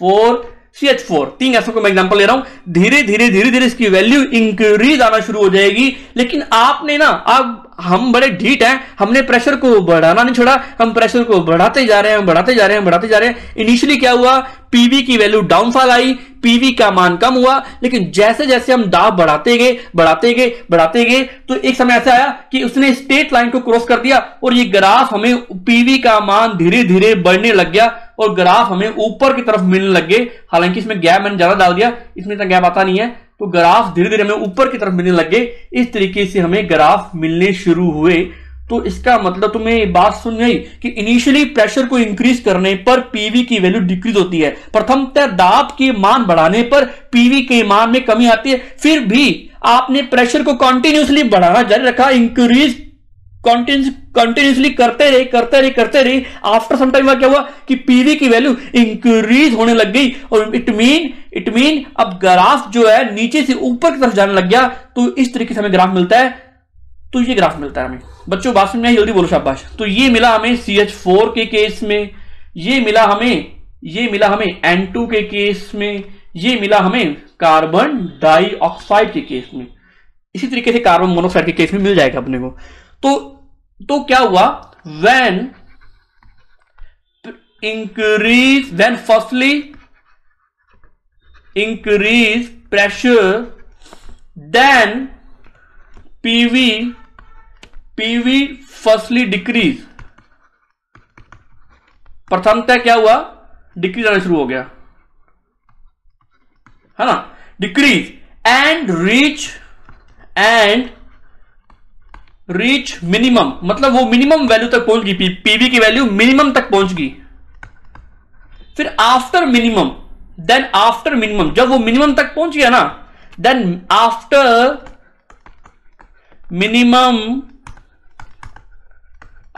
for C H four तीन गैसों को मैं एग्जांपल ले रहा हूँ। धीरे धीरे धीरे धीरे इसकी वैल्यू इंक्रीज आना शुरू हो जाएगी। लेकिन आपने ना अब हम बड़े ढीट हैं, हमने प्रेशर को बढ़ाना नहीं छोड़ा, हम प्रेशर को बढ़ाते जा रहे हैं बढ़ाते जा रहे हैं बढ़ाते जा रहे हैं। इनिशियली क्या हुआ? पीवी की वैल्यू डाउनफॉल आई पीवी का मान कम हुआ, लेकिन जैसे जैसे हम दाब बढ़ाते गए बढ़ाते गए बढ़ाते गए तो एक समय ऐसा आया कि उसने स्टेट लाइन को क्रॉस कर दिया और ये ग्राफ हमें पीवी का मान धीरे धीरे बढ़ने लग गया और ग्राफ हमें ऊपर की तरफ़ मिलने लग गए। हालाँकि इसमें गैप मैंने ज़्यादा डाल दिया, इसमें इतना गैप आता नहीं है। तो ग्राफ धीरे धीरे हमें ऊपर की तरफ़ मिलने लगे। इस तरीके से हमें ग्राफ मिलने शुरू हुए। तो इसका मतलब तुम्हें बात सुन गई कि इनिशियली प्रेशर को इंक्रीज करने पर पीवी की वैल्यू डिक्रीज होती है। प्रथमतः दाब के मान बढ़ाने पर पीवी के मान में कमी आती है। फिर भी आपने प्रेशर को कंटिन्यूसली बढ़ाना जारी रखा। इंक्रीज कंटिन्यूसली करते रहे करते रहे करते रहे आफ्टर सम टाइम क्या हुआ कि पीवी की वैल्यू इंक्रीज होने लग गई और इट मीन इट मीन अब ग्राफ जो है नीचे से ऊपर की तरफ़ जाने लग गया तो इस तरीके से हमें ग्राफ मिलता है। तो ये ग्राफ मिलता है हमें। बच्चों बात में जल्दी बोलो शाबाश। तो ये मिला हमें सी एच फोर के केस में, ये मिला हमें, ये मिला हमें एन टू के केस में, ये मिला हमें कार्बन डाइऑक्साइड के केस में। इसी तरीके से कार्बन मोनोक्साइड के केस में मिल जाएगा अपने को। तो तो क्या हुआ? When increase when firstly increase pressure then PV PV firstly decrease प्रथमतः क्या हुआ? डिक्रीज आना शुरू हो गया। है ना? Decrease and reach and reach minimum मतलब वो मिनिमम वैल्यू तक पहुँच गई पीवी की वैल्यू मिनिमम तक पहुँच गई फिर after minimum then after minimum जब वो मिनिमम तक पहुँच गया ना then after minimum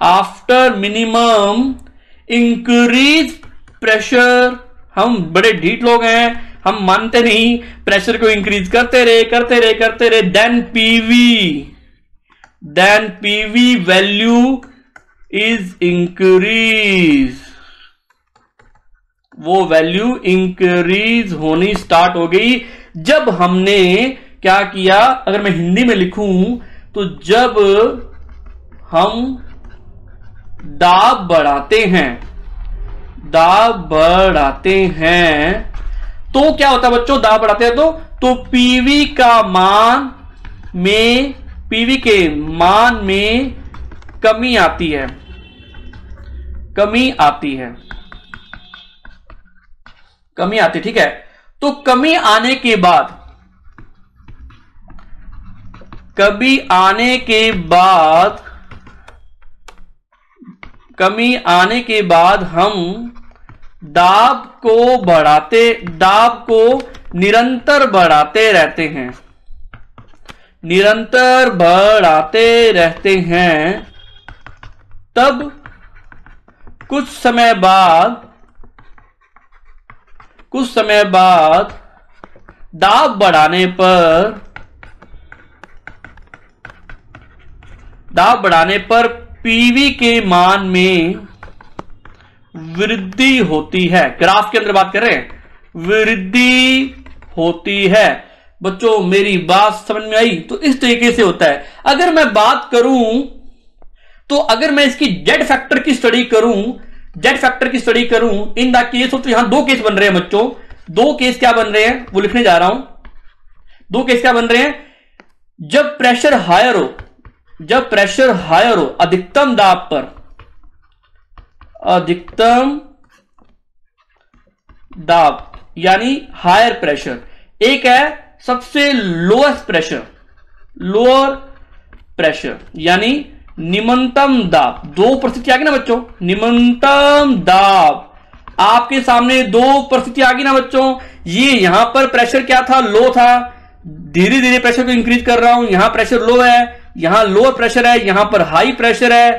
after minimum increase pressure हम बड़े ढीट लोग हैं, हम मानते नहीं प्रेशर को इंक्रीज करते रहे करते रहे करते रहे then PV then PV value is increase वो वैल्यू इंक्रीज होनी स्टार्ट हो गई। जब हमने क्या किया, अगर मैं हिंदी में लिखूं तो जब हम दाब बढ़ाते हैं, दाब बढ़ाते हैं तो क्या होता है बच्चों, दाब बढ़ाते हैं तो तो पीवी का मान में पीवी के मान में कमी आती है। कमी आती है। कमी आती, ठीक है? तो कमी आने के बाद कभी आने के बाद, कमी आने के बाद हम दाब को बढ़ाते, दाब को निरंतर बढ़ाते रहते हैं। निरंतर बढ़ाते रहते हैं, तब कुछ समय बाद, कुछ समय बाद दाब बढ़ाने पर, दाब बढ़ाने पर पीवी के मान में वृद्धि होती है। ग्राफ के अंदर बात कर रहे हैं वृद्धि होती है। बच्चों, मेरी बात समझ में आई? तो इस तरीके से होता है। अगर मैं बात करूँ तो अगर मैं इसकी जेड फैक्टर की स्टडी करूँ जेड फैक्टर की स्टडी करूँ, इन द केस तो यहाँ दो केस बन रहे हैं बच्चों। दो केस क्या बन रहे हैं? वो लिखने जा रहा हूँ। दो केस क्या बन रहे हैं? जब प्रेशर हायर हो, जब प्रेशर हायर हो, अधिकतम दाब पर, अधिकतम दाब, यानी हायर प्रेशर एक है सबसे लोएस्ट प्रेशर लोअर प्रेशर यानी निमनतम दाब। दो परिस्थिति आ गई ना बच्चों निमनतम दाब। आपके सामने दो परिस्थिति आ गई ना बच्चों, ये यहाँ पर प्रेशर क्या था? लो था। धीरे धीरे प्रेशर को इंक्रीज कर रहा हूँ, यहाँ प्रेशर लो है, यहाँ लोअर प्रेशर है, यहाँ पर हाई प्रेशर है।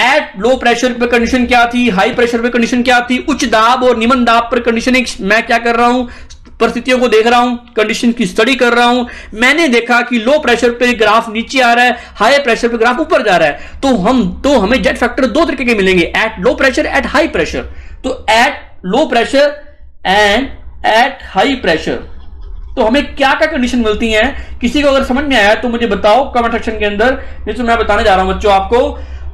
एट लो प्रेशर पे कंडीशन क्या थी? हाई प्रेशर पे कंडीशन क्या थी? उच्च दाब और निमन दाब पर कंडीशन मैं क्या कर रहा हूँ? परिस्थितियों को देख रहा हूँ कंडीशन की स्टडी कर रहा हूँ। मैंने देखा कि लो प्रेशर पे ग्राफ नीचे आ रहा है हाई प्रेशर पे ग्राफ ऊपर जा रहा है। तो हम तो हमें जेट फैक्टर दो तरीके के मिलेंगे at low pressure at high pressure तो at low pressure and at high pressure तो हमें क्या क्या कंडीशन मिलती है, किसी को अगर समझ में आया तो मुझे बताओ कमेंट सेक्शन के अंदर। जैसे मैं बताने जा रहा हूँ बच्चों आपको।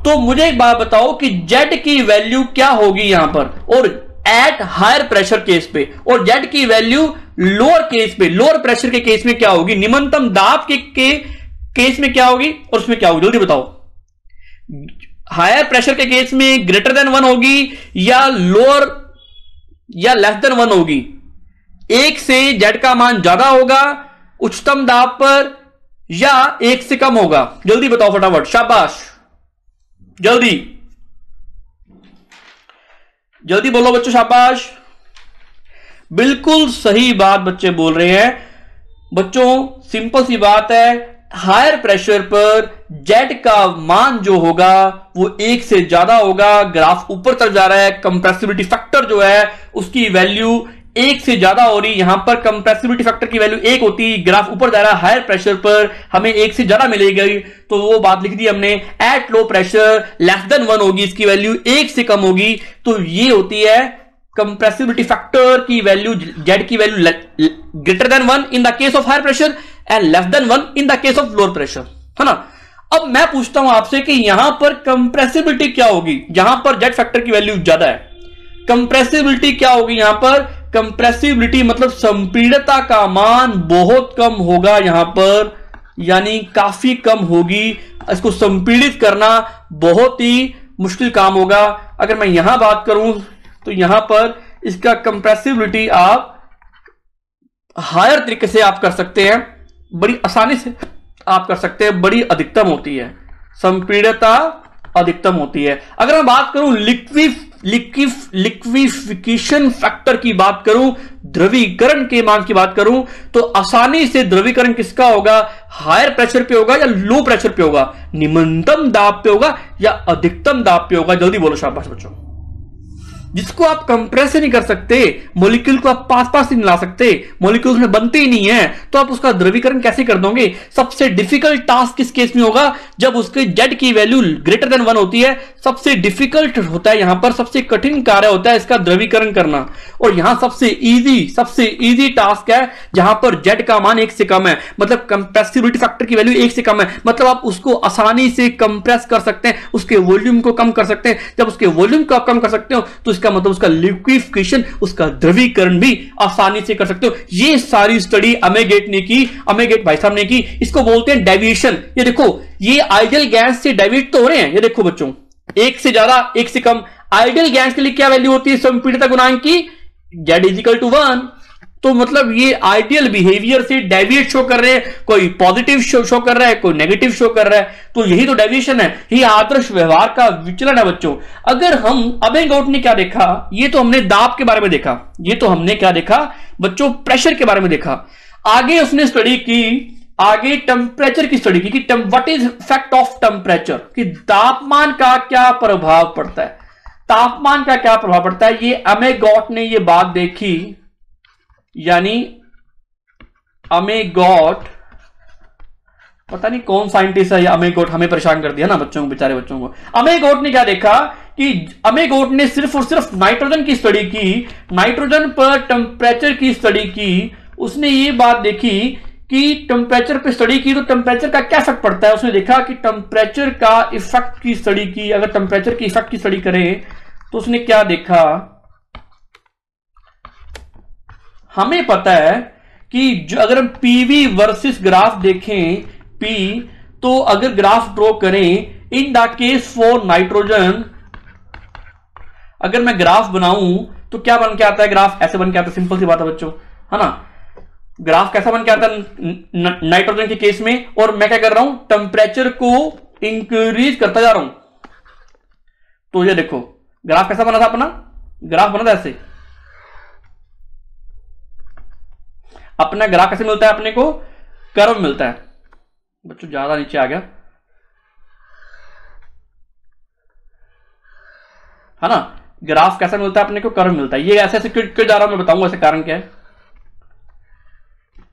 तो मुझे एक बात बताओ कि जेड की वैल्यू क्या होगी यहाँ पर? और एट हायर प्रेशर केस पे और जेड की वैल्यू लोअर केस पे। लोअर प्रेशर के केस में क्या होगी? निम्नतम दाब के, के केस में क्या होगी? और उसमें क्या होगी? जल्दी बताओ। हायर प्रेशर के केस में ग्रेटर देन वन होगी या लोअर या लेस देन वन होगी? एक से जेड का मान ज़्यादा होगा उच्चतम दाब पर या एक से कम होगा? जल्दी बताओ फटाफट। शाबाश। जल्दी। जल्दी बोलो बच्चों शाबाश। बिल्कुल सही बात बच्चे बोल रहे हैं। बच्चों सिंपल सी बात है हायर प्रेशर पर जेट का मान जो होगा, वो एक से ज़्यादा होगा। ग्राफ ऊपर तक जा रहा है कंप्रेसिबिलिटी फैक्टर जो है, उसकी वैल्यू एक से ज़्यादा हो रही यहाँ पर कंप्रेसिबिलिटी फैक्टर की वैल्यू एक होती ग्राफ ऊपर जा रहा हायर प्रेशर पर हमें एक से ज़्यादा मिलेगी। तो वो बात लिख दी हमने at low pressure less than one होगी, इसकी वैल्यू एक से कम होगी। तो ये होती है कंप्रेसिबिलिटी फैक्टर की वैल्यू जेड की value greater than one in the case of higher pressure and less than one in the case of lower pressure है ना? अब मैं पूछता हूँ आपसे कि यहाँ पर कंप्रेसिबिलिटी क्या होगी? जहाँ पर जेड फैक्टर की वैल्यू ज़्यादा है। कंप्रेसिबिलिटी क्या होगी यहाँ पर? कंप्रेसिबिलिटी मतलब संपीड़ता का मान बहुत कम होगा यहाँ पर, यानी काफ़ी कम होगी। इसको संपीड़ित करना बहुत ही मुश्किल काम होगा। अगर मैं यहाँ बात करूँ तो यहाँ पर इसका कंप्रेसिबिलिटी आप हायर तरीके से आप कर सकते हैं। बड़ी आसानी से आप कर सकते हैं, बड़ी अधिकतम होती है। संपीड़ता अधिकतम होती है। अगर मैं बात करूँ लिक्विड लिक्विफिकेशन फैक्टर की बात करूँ, द्रवीकरण के मान की बात करूँ तो आसानी से द्रवीकरण किसका होगा? हायर प्रेशर पे होगा या लो प्रेशर पे होगा? निम्नतम दाब पे होगा या अधिकतम दाब पे होगा? जल्दी बोलो शाबाश बच्चों। जिसको आप कंप्रेस ही नहीं कर सकते मोलिक्यूल को आप पास पास नहीं ला सकते मोलिक्यूल में बनते ही नहीं है तो आप उसका द्रवीकरण कैसे कर दोगे? सबसे डिफ़िकल्ट टास्क किस केस में होगा जब उसके जेड की वैल्यू ग्रेटर देन वन होती है। सबसे डिफ़िकल्ट होता है यहाँ पर, सबसे कठिन कार्य होता है इसका द्रवीकरण करना। और यहाँ सबसे ईजी सबसे ईजी टास्क है, जहाँ पर जेड का मान एक से कम है। मतलब कंप्रेसिबिलिटी फैक्टर की वैल्यू एक से कम है। मतलब आप उसको आसानी से कंप्रेस कर सकते हैं, उसके वॉल्यूम को कम कर सकते हैं। जब उसके वॉल्यूम को आप कम कर सकते हो तो इसका मतलब उसका लिक्विफिकेशन उसका द्रवीकरण भी आसानी से कर सकते हो। ये सारी स्टडी अमेगेट ने की अमेगेट भाई साहब ने की। इसको बोलते हैं डेविएशन ये देखो, ये आइडियल गैस से डेविएट तो हो रहे हैं। ये देखो बच्चों, एक से ज़्यादा, एक से कम। आइडियल गैस के लिए क्या वैल्यू होती है? संपीड़िता गुणांक की। जेड इजिकल टू वन तो मतलब ये आइडियल बिहेवियर से डेविएट शो कर रहे हैं, कोई पॉजिटिव शो शो कर रहा है, कोई नेगेटिव शो कर रहा है तो यही तो डेविएशन है, ये आदर्श व्यवहार का विचलन है बच्चों। अगर हम अबे गौट ने क्या देखा, ये तो हमने दाब के बारे में देखा, ये तो हमने क्या देखा, बच्चों प्रेशर के बारे में देखा। आगे उसने स्टडी की, आगे टेम्परेचर की स्टडी की, कि what is effect of temperature कि तापमान का क्या प्रभाव पड़ता है। तापमान का क्या प्रभाव पड़ता है, ये अमे अमेगॉट ने ये बात देखी यानी अमेगॉट पता नहीं कौन साइंटिस्ट है अमेगोट हमें परेशान कर दिया ना बच्चों को, बेचारे बच्चों को। अमेगोट ने क्या देखा कि अमेगोट ने सिर्फ़ और सिर्फ़ नाइट्रोजन की स्टडी की, नाइट्रोजन पर टेम्परेचर की स्टडी की। उसने ये बात देखी कि टेम्परेचर पे स्टडी की तो टेम्परेचर का क्या इफ़ेक्ट पड़ता है? उसने देखा कि टेम्परेचर का इफ़ेक्ट की स्टडी की, अगर टेम्परेचर की इफ़ेक्ट की स्टडी करें तो उसने क्या देखा? हमें पता है कि जो अगर हम पीवी वर्सेस ग्राफ देखें पी तो अगर ग्राफ ड्रॉ करें in the case for nitrogen अगर मैं ग्राफ बनाऊँ तो क्या बन के आता है ग्राफ ऐसे बन के आता है सिंपल सी बात है बच्चों, है ना? ग्राफ कैसा बन के आता है नाइट्रोजन के केस में? और मैं क्या कर रहा हूँ? टेम्परेचर को इंक्रीज करता जा रहा हूँ। तो ये देखो ग्राफ कैसा बना था अपना? ग्राफ बना था ऐसे। अपना ग्राफ कैसे मिलता है, अपने को कर्व मिलता है। बच्चों, ज़्यादा नीचे आ गया। है ना? ग्राफ कैसा मिलता है, अपने को कर्व मिलता है। ये ऐसे ऐसे क्यों क्यों जा रहा हूँ, मैं बताऊँगा ऐसे कारण क्या है।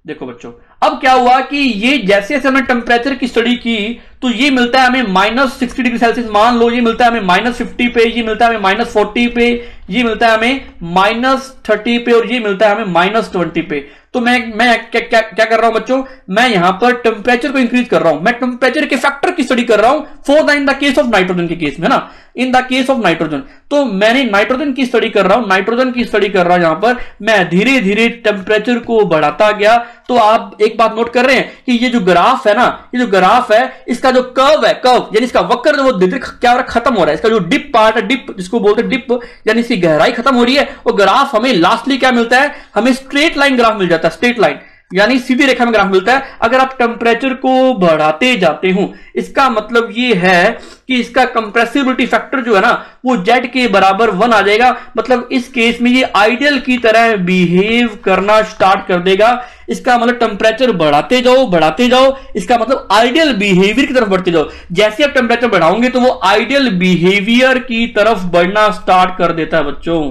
देखो बच्चों, अब क्या हुआ कि ये जैसे जैसे हमने टेम्परेचर की स्टडी की तो ये मिलता है हमें माइनस सिक्सटी डिग्री सेल्सियस, मान लो ये मिलता है हमें माइनस फिफ्टी पे, ये मिलता है हमें माइनस फोर्टी पे, ये मिलता है हमें माइनस थर्टी पे और ये मिलता है हमें माइनस ट्वेंटी पे। तो मैं मैं क्या क्या क्या कर रहा हूँ बच्चों? मैं यहाँ पर टेम्परेचर को इंक्रीज कर रहा हूँ। मैं टेम्परेचर के फैक्टर की स्टडी कर रहा हूँ। For the in the case of nitrogen के केस में ना? In the case of nitrogen तो मैंने नाइट्रोजन की स्टडी कर रहा हूँ। नाइट्रोजन की स्टडी कर रहा हूँ यहाँ पर। मैं धीरे धीरे टेम्परेचर को बढ़ाता गया। तो आप एक बात नोट कर रहे हैं कि ये जो ग्राफ है ना, ये जो ग्राफ है, इसका जो कर्व है कर्व यानी इसका वक्र वो क्या हो रहा है, खत्म हो रहा है। इसका जो डिप पार्ट है डिप जिसको बोलते हैं डिप यानी इसकी गहराई खत्म हो रही है। वो ग्राफ हमें लास्टली क्या मिलता है? हमें स्ट्रेट लाइन ग्राफ मिल जाता है स्ट्रेट लाइन यानी सीधी रेखा में ग्राफ मिलता है। अगर आप टेम्परेचर को बढ़ाते जाते हो, इसका मतलब ये है कि इसका कंप्रेसिबिलिटी फैक्टर जो है ना, वो जेड के बराबर वन आ जाएगा। मतलब इस केस में ये आइडियल की तरह बिहेव करना स्टार्ट कर देगा। इसका मतलब टेम्परेचर बढ़ाते जाओ बढ़ाते जाओ। इसका मतलब आइडियल बिहेवियर की तरफ़ बढ़ते जाओ। जैसे आप टेम्परेचर बढ़ाओगे तो वो आइडियल बिहेवियर की तरफ़ बढ़ना स्टार्ट कर देता है बच्चों।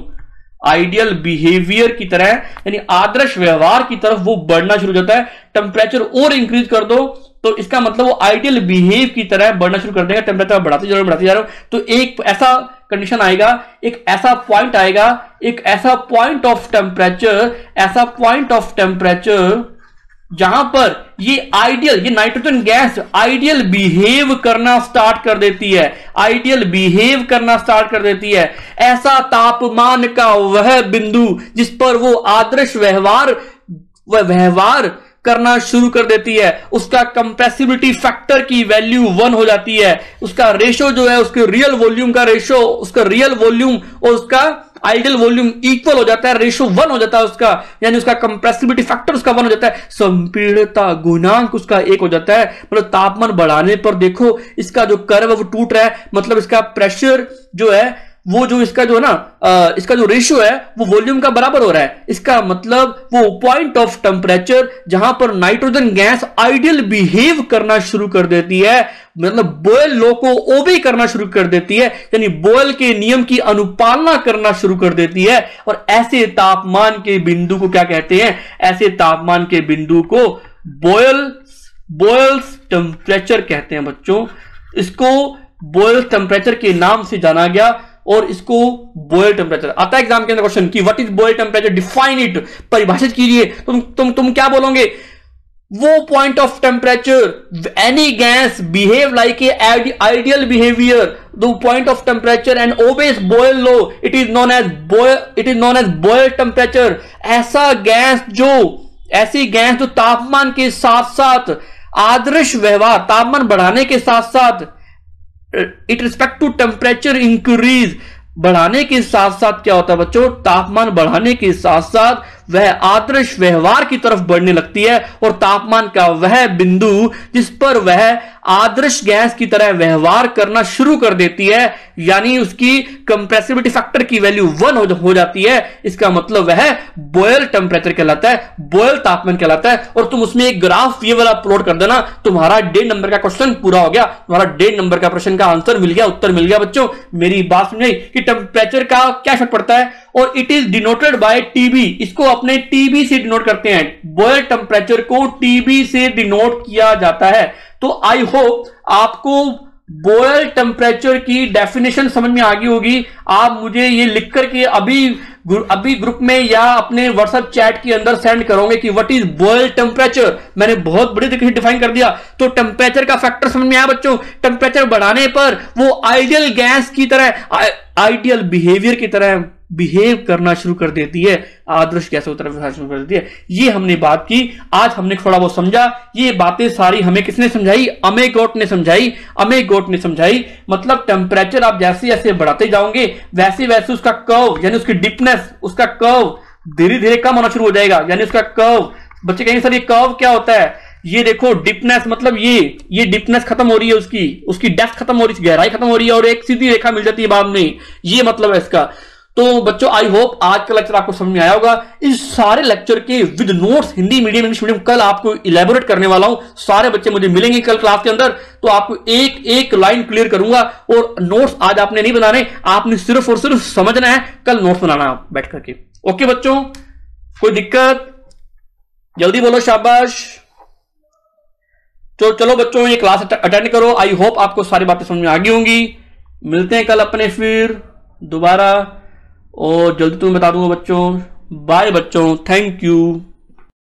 आइडियल बिहेवियर की तरह, यानी आदर्श व्यवहार की तरफ़ वो बढ़ना शुरू हो जाता है। टेम्परेचर और इंक्रीज कर दो तो इसका मतलब वो आइडियल बिहेव की तरह बढ़ना शुरू कर देगा। टेम्परेचर बढ़ाते जा रहे हो, बढ़ाते जा रहे हो तो एक ऐसा कंडीशन आएगा, एक ऐसा पॉइंट आएगा, एक ऐसा पॉइंट ऑफ़ टेम्परेचर ऐसा पॉइंट ऑफ़ टेम्परेचर जहाँ पर ये आइडियल ये नाइट्रोजन गैस आइडियल बिहेव करना स्टार्ट कर देती है आइडियल बिहेव करना स्टार्ट कर देती है। ऐसा तापमान का वह बिंदु जिस पर वो आदर्श व्यवहार व्यवहार करना शुरू कर देती है, उसका कंप्रेसिबिलिटी फैक्टर की वैल्यू वन हो जाती है। उसका रेशो जो है, उसके रियल वॉल्यूम का रेशो उसका रियल वॉल्यूम और उसका आइडियल वॉल्यूम इक्वल हो जाता है, रेशो वन हो जाता है उसका, यानी उसका कंप्रेसिबिलिटी फैक्टर उसका वन हो जाता है। संपीड़ता गुणांक उसका एक हो जाता है। मतलब तापमान बढ़ाने पर देखो, इसका जो कर्व वो टूट रहा है। मतलब इसका प्रेशर जो है वो जो इसका जो है ना इसका जो रेशियो है, वो वॉल्यूम का बराबर हो रहा है। इसका मतलब वो पॉइंट ऑफ़ टेम्परेचर जहाँ पर नाइट्रोजन गैस आइडियल बिहेव करना शुरू कर देती है मतलब बोयल लो को ओबे करना शुरू कर देती है, यानी बोयल के नियम की अनुपालना करना शुरू कर देती है। और ऐसे तापमान के बिंदु को क्या कहते हैं? ऐसे तापमान के बिंदु को बोयल बोयल्स टेम्परेचर कहते हैं बच्चों। इसको बोयल टेम्परेचर के नाम से जाना गया। और इसको बॉयल टेम्परेचर आता है एग्ज़ाम के अंदर क्वेश्चन की what is Boyle temperature define it परिभाषित कीजिए। तुम तुम तुम क्या बोलोगे? वो point of temperature any gas behave like a ideal behaviour the point of temperature and obeys Boyle law it is known as Boyle it is known as Boyle temperature ऐसा gas जो, ऐसी गैस जो तापमान के साथ साथ आदर्श व्यवहार, तापमान बढ़ाने के साथ साथ it respect to temperature increase बढ़ाने के साथ साथ क्या होता है बच्चों? तापमान बढ़ाने के साथ साथ वह आदर्श व्यवहार की तरफ़ बढ़ने लगती है और तापमान का वह बिंदु जिस पर वह आदर्श गैस की तरह व्यवहार करना शुरू कर देती है यानी उसकी कंप्रेसिबिलिटी फैक्टर की वैल्यू वन हो, जाती है इसका मतलब वह बॉयल टेम्परेचर कहलाता है बॉयल तापमान कहलाता है और तुम उसमें एक ग्राफ ये वाला अपलोड कर देना तुम्हारा डेढ़ नंबर का क्वेश्चन पूरा हो गया तुम्हारा डेढ़ नंबर का प्रश्न का आंसर मिल गया उत्तर मिल गया बच्चों मेरी बात समझाई कि टेम्परेचर का क्या इफ़ेक्ट पड़ता है और it is denoted by TB इसको अपने टीबी से डिनोट करते हैं। बॉयल टेम्परेचर को टीबी से डिनोट किया जाता है। तो आई होप आपको बॉयल टेम्परेचर की डेफिनेशन समझ में आ गई होगी। आप मुझे ये लिख करके अभी अभी ग्रुप में या अपने व्हाट्सएप चैट के अंदर सेंड करोगे कि व्हाट इज़ बॉयल टेम्परेचर मैंने बहुत बड़ी तरीके से डिफाइन कर दिया। तो टेम्परेचर का फैक्टर समझ में आया बच्चों? टेम्परेचर बढ़ाने पर वो आइडियल गैस की तरह आइडियल बिहेवियर की तरह। बिहेव करना शुरू कर देती है, आदर्श कैसे उतर शुरू कर देती है। ये हमने बात की, आज हमने थोड़ा बहुत समझा, ये बातें सारी हमें किसने समझाई? अमे गोट ने समझाई अमे गोट ने समझाई। मतलब टेम्परेचर आप जैसे जैसे बढ़ाते जाओगे, वैसे वैसे उसका कर्व यानी उसकी डिपनेस उसका कर्व धीरे धीरे कम होना शुरू हो जाएगा, यानी उसका कर्व बच्चे कहेंगे, सर, ये कर्व क्या होता है? ये देखो डिपनेस मतलब ये ये डिपनेस खत्म हो रही है उसकी उसकी डेप्थ खत्म हो रही है गहराई खत्म हो रही है और एक सीधी रेखा मिल जाती है बाद में। ये मतलब है इसका। तो बच्चों आई होप आज का लेक्चर आपको समझ में आया होगा। इस सारे लेक्चर के with notes Hindi medium English medium कल आपको इलेबोरेट करने वाला हूँ। सारे बच्चे मुझे मिलेंगे कल क्लास के अंदर। तो आपको एक एक लाइन क्लियर करूँगा और नोट्स आज आपने नहीं बनाने, आपने सिर्फ़ और सिर्फ़ समझना है। कल नोट्स बनाना बैठ करके। ओके बच्चों, कोई दिक्कत? जल्दी बोलो, शाबाश। तो चलो बच्चों, ये क्लास अटेंड करो। आई होप आपको सारी बातें समझ में आ गई होंगी। मिलते हैं कल अपने फिर। दोबारा। और जल्दी तुम्हें बता दूँगा बच्चों। बाय बच्चों। Thank you